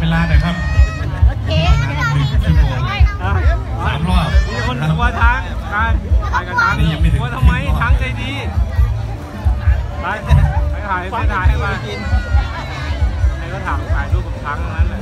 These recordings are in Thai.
เวลาหน่อยครับสามรอบมีคนกลัวทางทางไปกับทางนี่ว่าทำไมทั้งใจดีไปถ่ายให้มากินใครก็ถามถ่ายรูปกับทั้งนั้นแหละ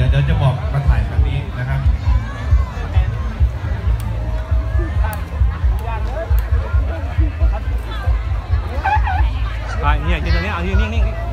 ดี๋ยวเดี๋ยวจะบอกมาถ่ายครั้งนี้นะครับอ่าเนี่ยยืนตรงนี้เอายืนนิ่งๆ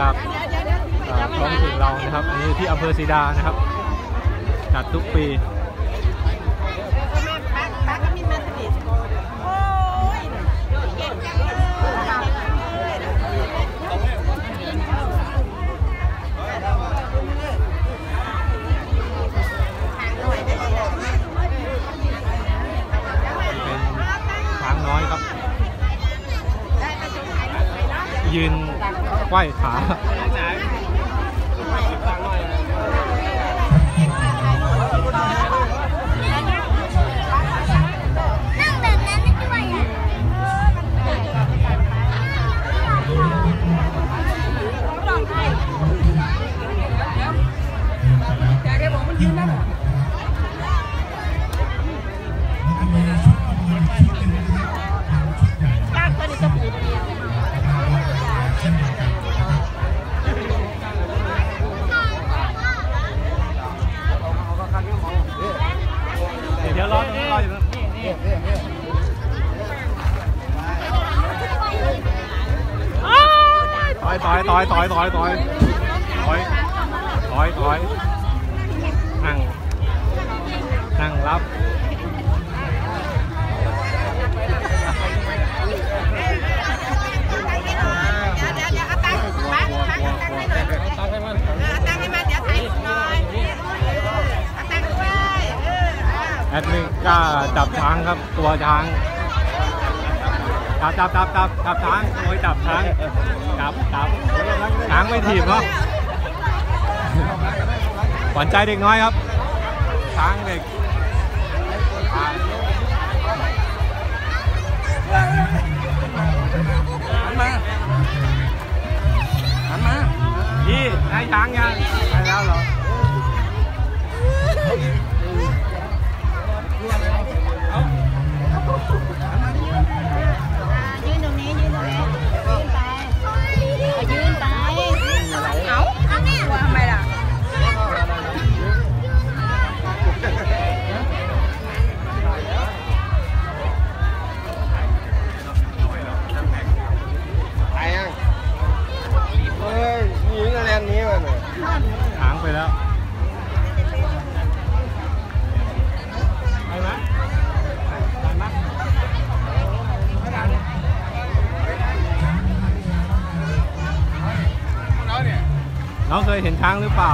จากท้องถิ่นเรานะครับอันนี้ที่อำเภอสีดานะครับ จัดทุกปี แอดมินกล้าจับช้างครับตัวช้างจับจับจับจับจับช้างโอ้ยจับช้างจับจับช้างไม่ถีบเนาะขวัญใจเด็กน้อยครับช้างเด็กหันมาหันมาพี่ให้ช้างยังให้แล้วเหรอ เห็นช้างหรือเปล่า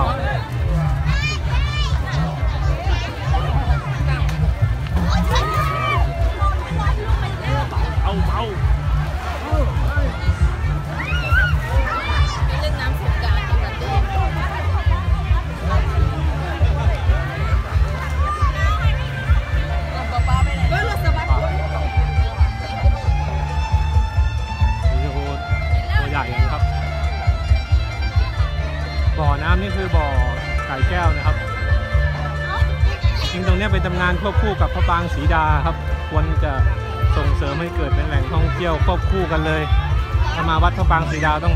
วัดพ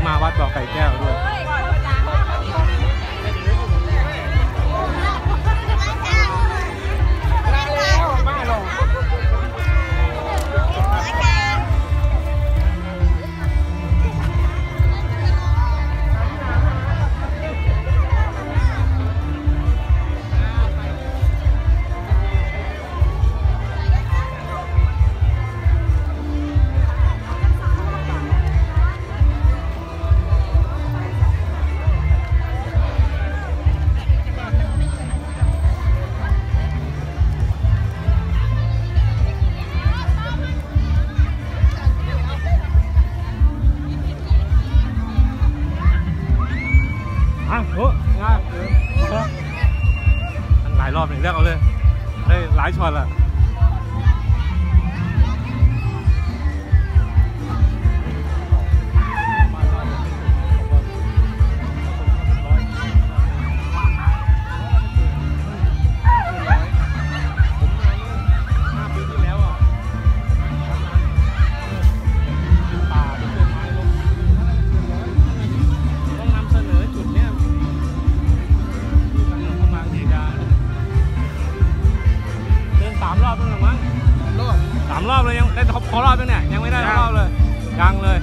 ได้ ได้พอรอบยังเนี่ยยังไม่ได้ทั้งรอบเลยยังเลย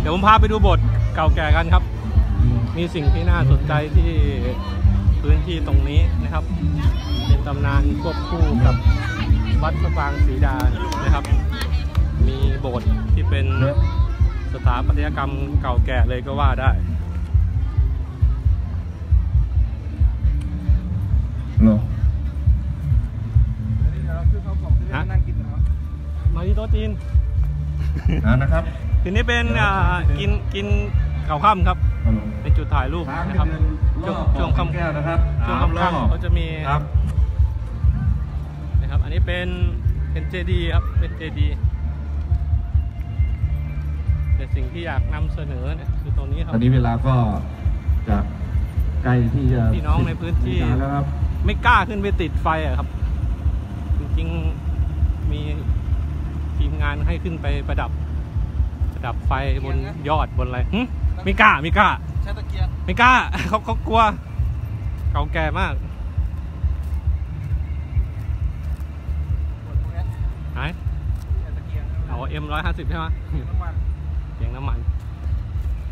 เดี๋ยวผมพาไปดูโบสถ์เก่าแก่กันครับ มีสิ่งที่น่าสนใจที่พื้นที่ตรงนี้นะครับ เป็นตำนานควบคู่กับวัดพระปรางศรีดานะครับ มีโบสถ์ที่เป็นสถาปัตยกรรมเก่าแก่เลยก็ว่าได้ ต๊ะจีนนะครับทีนี้เป็นอ่ากินกินข่าวค่ำครับ เป็นจุดถ่ายรูปนะครับ ช่วงช่วงค่ำแก้วนะครับช่วงค่ำๆเขาจะมีครับนะครับ อันนี้เป็นเป็นเจดีครับ เป็นเจดีแต่สิ่งที่อยากนำเสนอเนี่ยคือตรงนี้ครัตบอนนี้เวลาก็จะใกล้ที่จะพี่น้องในพื้นที่สิบนาฬิกาแล้วครับ ไม่กล้าขึ้นไปติดไฟอะครับ จริงๆมี ทีมงานให้ขึ้นไปประดับ ประดับไฟบนยอดบนอะไรหึไม่กล้าไม่กล้าใช้ตะเกียงไม่กล้าเขาเขากลัว เก่าแก่มากพวกเนี้ยไหนใช้ตะเกียงเอาเอ็มร้อยห้าสิบใช่ไหมน้ำมันสียงน้ำมัน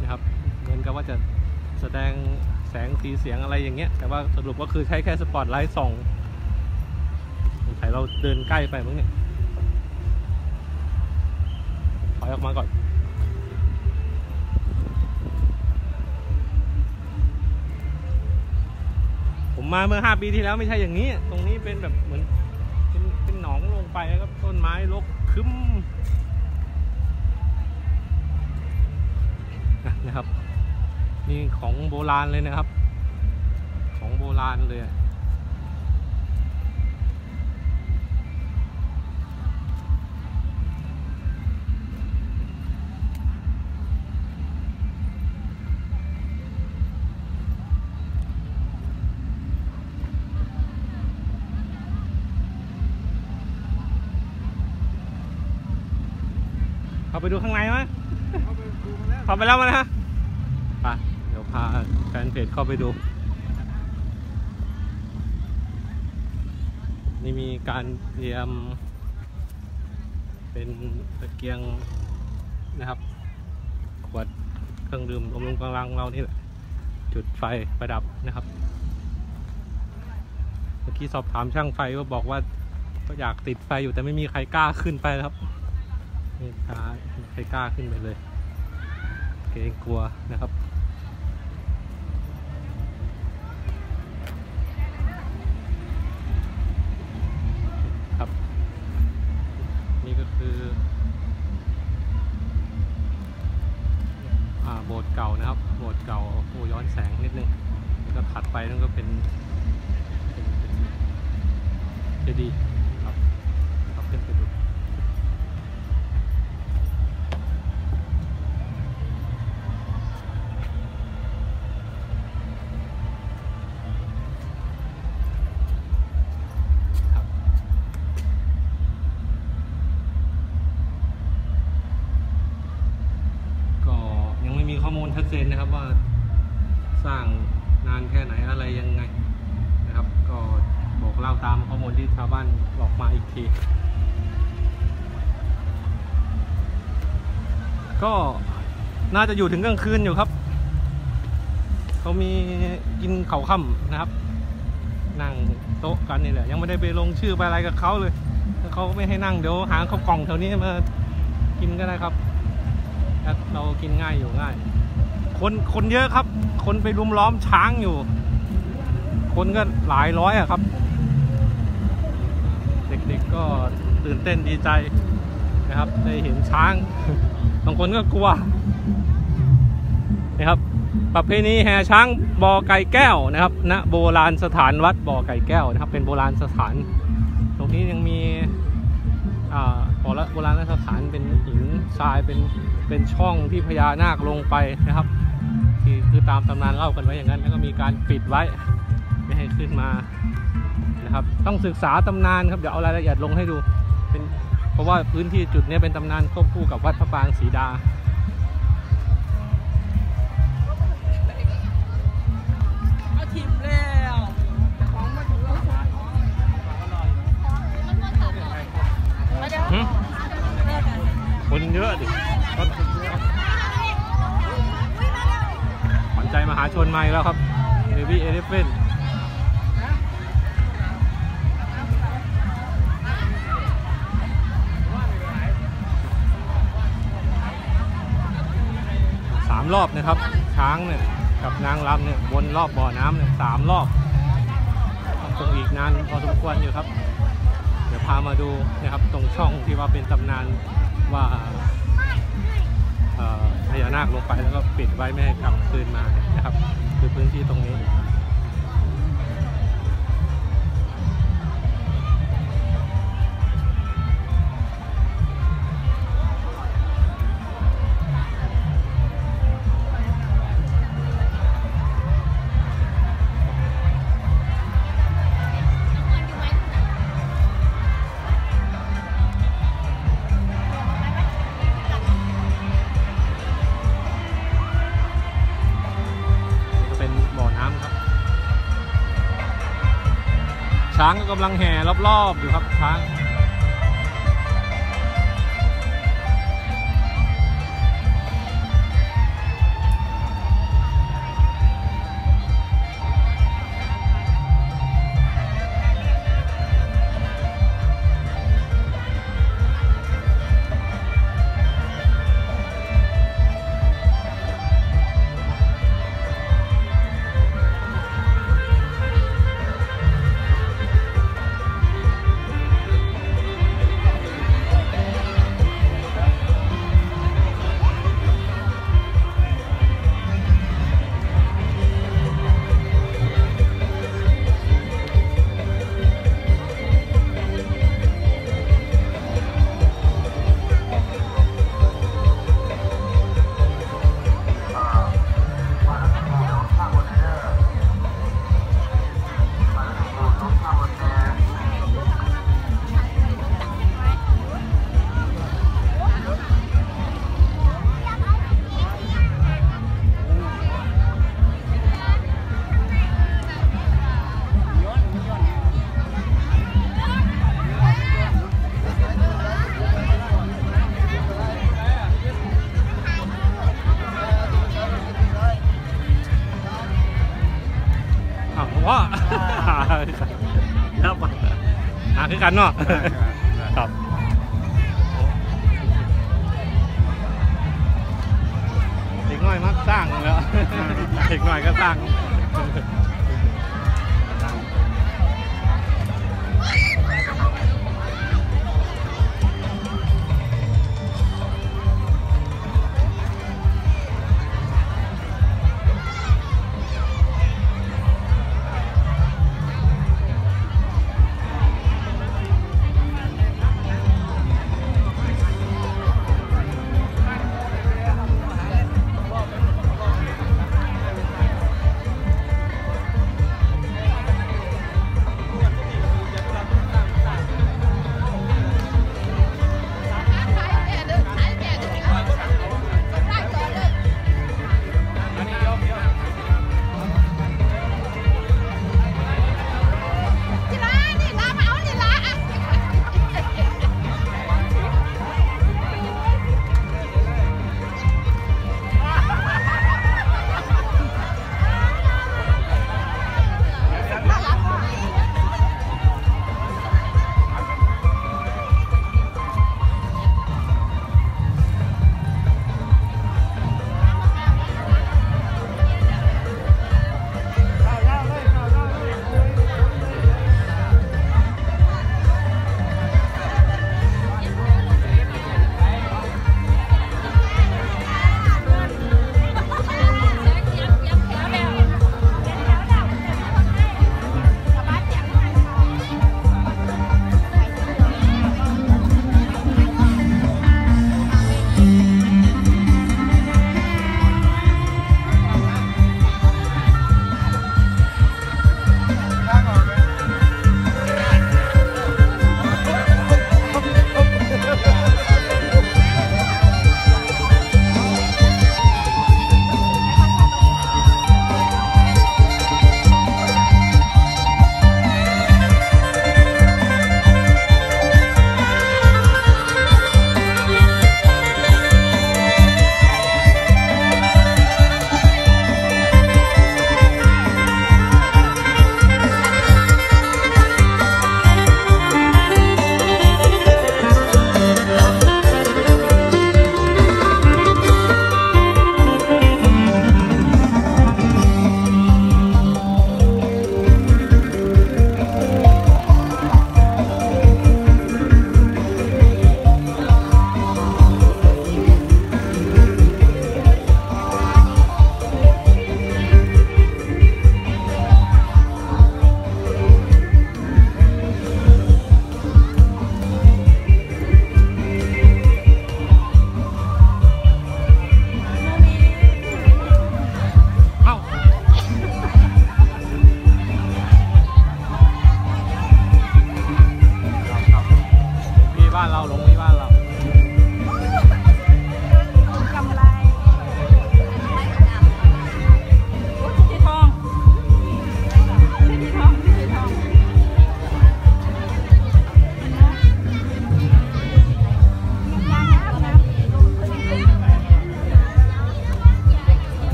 นะครับเหมือนกับว่าจะแสดงแสงสีเสียงอะไรอย่างเงี้ย แต่ว่าสรุปก็คือใช้แค่สปอตไลท์ส่องสงสัยเราเดินใกล้ไปมั้งเนี่ยถ อยออกมาก่อนผมมาเมื่อ5ปีที่แล้วไม่ใช่อย่างนี้ ตรงนี้เป็นแบบเหมือนเป็นเป็นหนองลงไปแล้วก็ต้นไม้รกคึ้มนะครับ นี่ของโบราณเลยนะครับ ของโบราณเลย เข้าไปดูข้างในไหมเข้าไปแล้วมานะไปเดี๋ยวพาแฟนเพจเข้าไปดู นี่มีการเตรียม เป็นตะเกียงนะครับ ขวดเครื่องดื่มบำรุงกำลังเรานี่แหละจุดไฟประดับนะครับเมื่อกี้สอบถามช่างไฟก็บอกว่าก็อยากติดไฟอยู่แต่ไม่มีใครกล้าขึ้นไปครับ ไม่กล้าไม่กล้าขึ้นไปเลย เกรงกลัวนะครับครับ นี่ก็คืออาโบสถ์เก่านะครับ โบสถ์เก่าโอ้ย้อนแสงนิดนึงแล้วก็ถัดไปนั่นก็เป็น เป็นเป็นเจดีย์ จนนะครับว่าสร้างนานแค่ไหนอะไรยังไงนะครับ ก็บอกเล่าตามข้อมูลที่ชาวบ้านบอกมาอีกที ก็น่าจะอยู่ถึงกลางคืนอยู่ครับเขามีกินเขาค่ำนะครับ นั่งโต๊ะกันนี่แหละ ยังไม่ได้ไปลงชื่อไปอะไรกับเขาเลยถ้าเขาไม่ให้นั่งเดี๋ยวหาข้าวกล่องแถวนี้มากินก็ได้ครับเรากินง่ายอยู่ง่าย คนคนเยอะครับ คนไปรุมล้อมช้างอยู่ คนก็หลายร้อยอะครับ เด็กๆก็ตื่นเต้นดีใจนะครับ ได้เห็นช้าง บางคนก็กลัวนะครับประเพณีแห่ช้างบ่อไก่แก้วนะครับณโบราณสถานวัดบ่อไก่แก้วนะครับ เป็นโบราณสถาน ตรงนี้ยังมีอ่าบ่อละโบราณสถานเป็นหินทรายเป็นเป็นช่องที่พญานาคลงไปนะครับ ที่คือตามตำนานเล่ากันไว้อย่างนั้น แล้วก็มีการปิดไว้ไม่ให้ขึ้นมานะครับ ต้องศึกษาตำนานครับเดี๋ยวเอารายละเอียดลงให้ดูเป็นเพราะว่าพื้นที่จุดนี้เป็นตำนานควบคู่กับวัดพระปรางศรีดาเอาทิมแล้วของมาถึงแล้วหึคนเยอะดิ ใจมหาชนมาอีกแล้วครับเ a วี่เอเลฟเฟนสามรอบนะครับ ช้างเนี่ยกับนางรำเนี่ยวนรอบบ่อน้ำเนี่ยสามรอบคงอีกนานพอสมควรอยู่ครับ เดี๋ยวพามาดูนะครับตรงช่องที่ว่าเป็นตำนานว่า ญานาคลงไปแล้วก็ปิดไว้ไม่ให้กลับคืนมานะครับ คือพื้นที่ตรงนี้ ช้างก็กำลังแห่รอบๆอยู่ครับช้าง กันเนาะครับเด็กน้อยมักสร้างแล้วเด็กน้อยก็สร้าง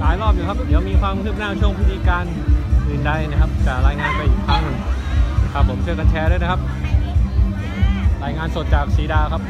หลายรอบอยู่ครับ เดี๋ยวมีความคืบหน้าช่วงพิธีการอื่นใดนะครับจะรายงานไปอีกครั้งหนึ่งครับผมเช่อกันแชร์ด้วยนะครับ รายงานสดจากสีดาครับ